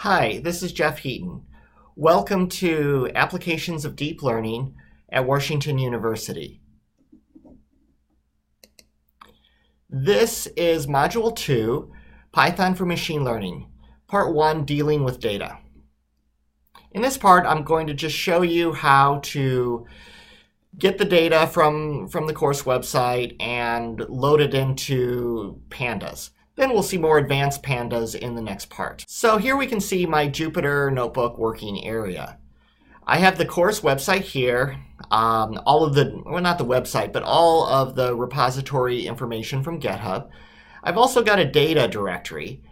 Hi, this is Jeff Heaton. Welcome to Applications of Deep Learning at Washington University. This is Module 2, Python for Machine Learning, Part 1, Dealing with Data. In this part, I'm going to just show you how to get the data from, from the course website and load it into pandas. Then we'll see more advanced pandas in the next part. So here we can see my Jupyter Notebook working area. I have the course website here, um, all of the, well not the website, but all of the repository information from GitHub. I've also got a data directory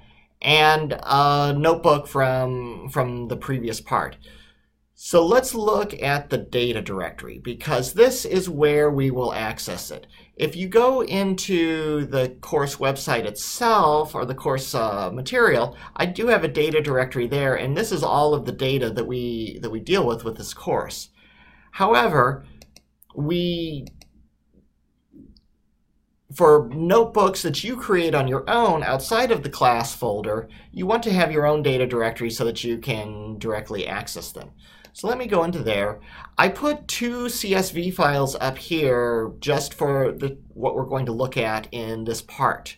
and a notebook from, from the previous part. So let's look at the data directory because this is where we will access it. If you go into the course website itself or the course uh, material, I do have a data directory there and this is all of the data that we, that we deal with with this course. However, we for notebooks that you create on your own outside of the class folder, you want to have your own data directory so that you can directly access them. So let me go into there. I put two CSV files up here just for the, what we're going to look at in this part.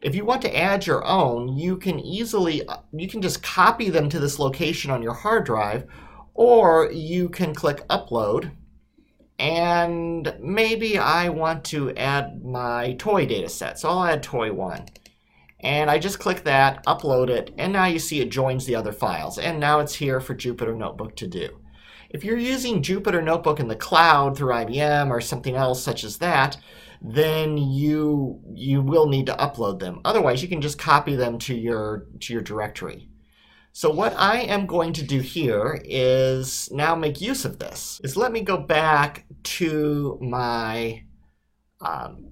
If you want to add your own, you can easily, you can just copy them to this location on your hard drive, or you can click upload, and maybe I want to add my toy data set. So I'll add toy one. And I just click that, upload it, and now you see it joins the other files. And now it's here for Jupyter Notebook to do. If you're using Jupyter Notebook in the cloud through IBM or something else such as that, then you you will need to upload them. Otherwise, you can just copy them to your to your directory. So what I am going to do here is now make use of this. Is let me go back to my um,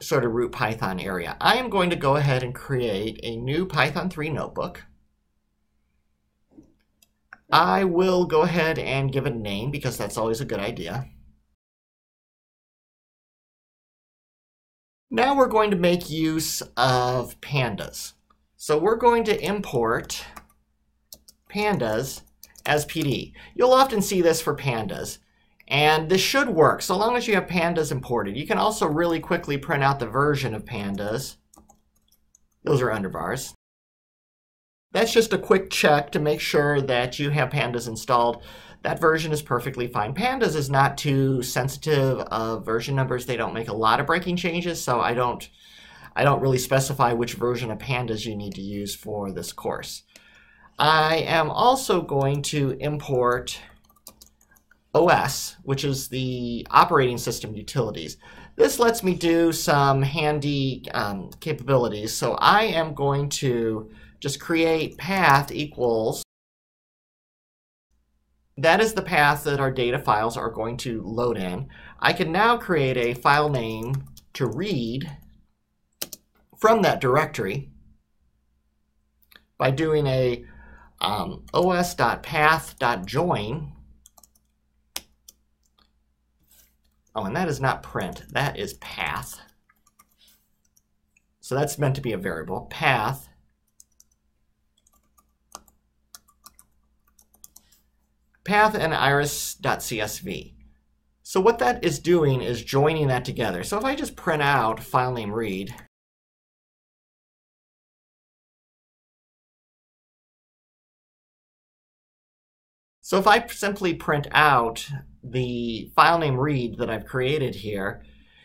sort of root Python area. I am going to go ahead and create a new Python 3 notebook. I will go ahead and give it a name because that's always a good idea. Now we're going to make use of pandas. So we're going to import pandas as PD. You'll often see this for pandas. And this should work so long as you have pandas imported. You can also really quickly print out the version of pandas. Those are underbars. That's just a quick check to make sure that you have pandas installed. That version is perfectly fine. Pandas is not too sensitive of version numbers. They don't make a lot of breaking changes, so I don't, I don't really specify which version of pandas you need to use for this course. I am also going to import OS, which is the operating system utilities. This lets me do some handy um, capabilities. So I am going to just create path equals. That is the path that our data files are going to load in. I can now create a file name to read from that directory by doing a um, os.path.join Oh, and that is not print. That is path. So that's meant to be a variable. Path. Path and iris.csv. So what that is doing is joining that together. So if I just print out file name read, So if I simply print out the file name read that I've created here,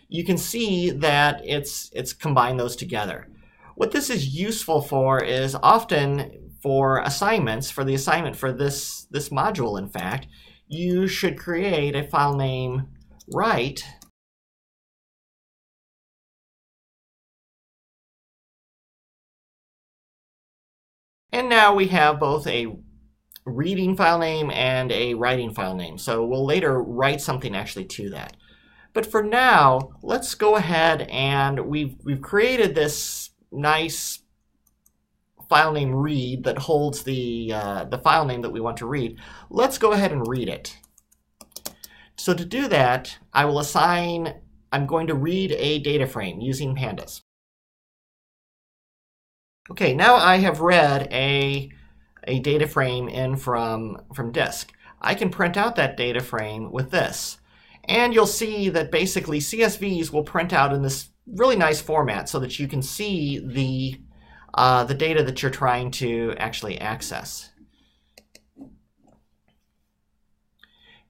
you can see that it's, it's combined those together. What this is useful for is often for assignments, for the assignment for this, this module, in fact, you should create a file name write And now we have both a reading file name and a writing file name. So we'll later write something actually to that. But for now, let's go ahead and we've, we've created this nice file name read that holds the, uh, the file name that we want to read. Let's go ahead and read it. So to do that, I will assign, I'm going to read a data frame using pandas. Okay, now I have read a a data frame in from, from disk. I can print out that data frame with this. And you'll see that basically CSVs will print out in this really nice format so that you can see the, uh, the data that you're trying to actually access.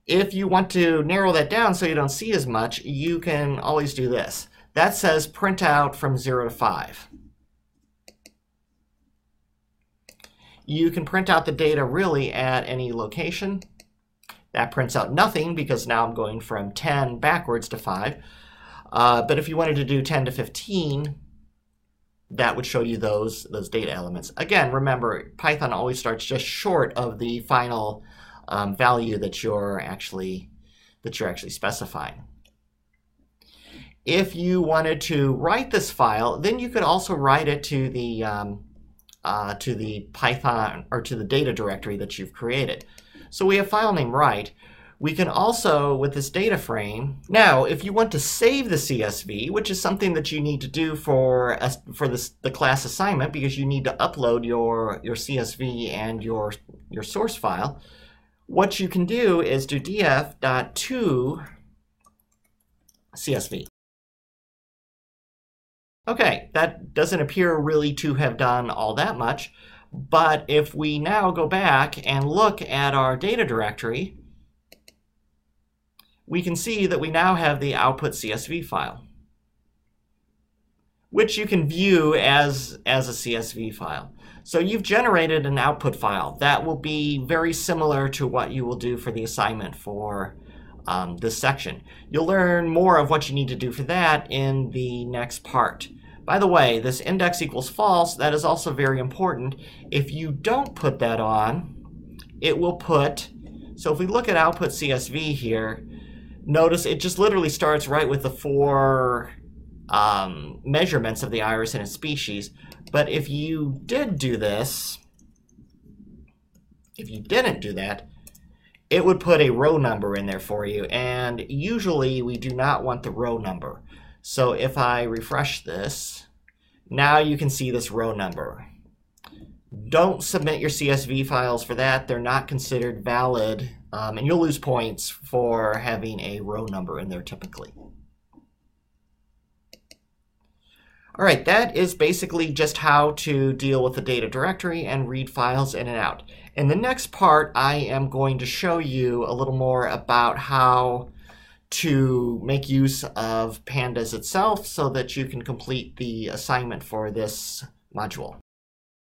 If you want to narrow that down so you don't see as much, you can always do this. That says print out from 0 to 5. You can print out the data really at any location. That prints out nothing because now I'm going from 10 backwards to 5. Uh, but if you wanted to do 10 to 15, that would show you those, those data elements. Again, remember, Python always starts just short of the final um, value that you're actually that you're actually specifying. If you wanted to write this file, then you could also write it to the um, uh, to the Python or to the data directory that you've created. So we have file name write. We can also, with this data frame, now if you want to save the CSV, which is something that you need to do for a, for this, the class assignment because you need to upload your, your CSV and your, your source file, what you can do is do df.to CSV. Okay, that doesn't appear really to have done all that much, but if we now go back and look at our data directory, we can see that we now have the output CSV file, which you can view as, as a CSV file. So you've generated an output file. That will be very similar to what you will do for the assignment for um, this section. You'll learn more of what you need to do for that in the next part. By the way, this index equals false, that is also very important. If you don't put that on, it will put, so if we look at output CSV here, notice it just literally starts right with the four um, measurements of the iris and its species. But if you did do this, if you didn't do that, it would put a row number in there for you. And usually we do not want the row number. So if I refresh this, now you can see this row number. Don't submit your CSV files for that. They're not considered valid, um, and you'll lose points for having a row number in there typically. All right, that is basically just how to deal with the data directory and read files in and out. In the next part, I am going to show you a little more about how to make use of pandas itself so that you can complete the assignment for this module.